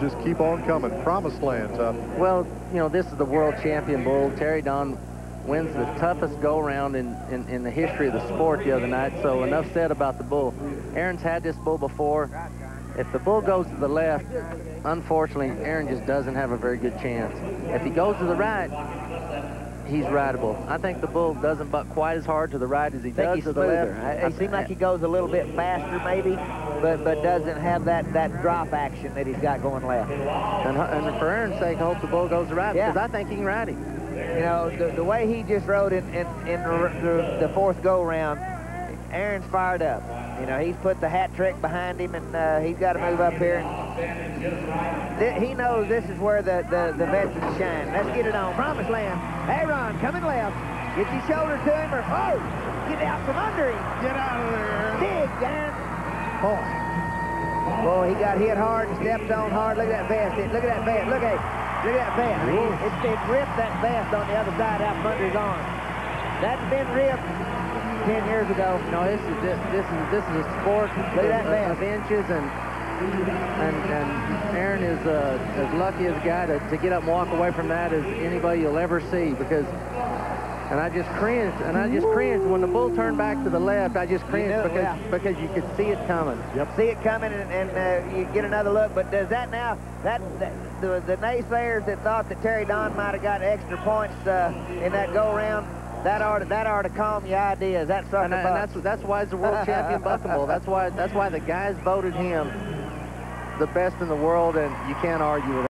just keep on coming. Promise Land, huh? Well, you know, this is the world champion bull. Terry Don wins the toughest go-round in, in, in, the history of the sport the other night, so enough said about the bull. Aaron's had this bull before. If the bull goes to the left, unfortunately, Aaron just doesn't have a very good chance. If he goes to the right, he's rideable. I think the bull doesn't buck quite as hard to the right as he does to the left. It seems like he goes a little bit faster maybe, but but doesn't have that, that drop action that he's got going left. And, and for Aaron's sake, I hope the bull goes right yeah. because I think he can ride him. You know, the, the way he just rode in, in, in the, the fourth go-round, Aaron's fired up. You know, he's put the hat trick behind him, and uh, he's got to move up here. he knows this is where the, the, the veterans shine. Let's get it on. Promise Land. Aaron, coming left. Get your shoulder to him, or, oh, get out from under him. Get out of there. Dig, Aaron. Boy. Boy, he got hit hard and stepped on hard. Look at that vest. Look at that vest. Look at it. Look at that vest. It, it ripped that vest on the other side out from under his arm. That's been ripped 10 years ago. No, this is this, this is this is a sport Look that of, of inches and and and Aaron is uh, as lucky as a guy to, to get up and walk away from that as anybody you'll ever see because and I just cringed, and I just cringed. When the bull turned back to the left, I just cringed know, because, yeah. because you could see it coming. Yep. See it coming, and, and uh, you get another look. But does that now, that, that the, the naysayers that thought that Terry Don might have got extra points uh, in that go-around, that ought to, that ought to calm your ideas. That sucker and, uh, and that's that's why he's the world champion bucking bull. That's why that's why the guys voted him the best in the world, and you can't argue with that.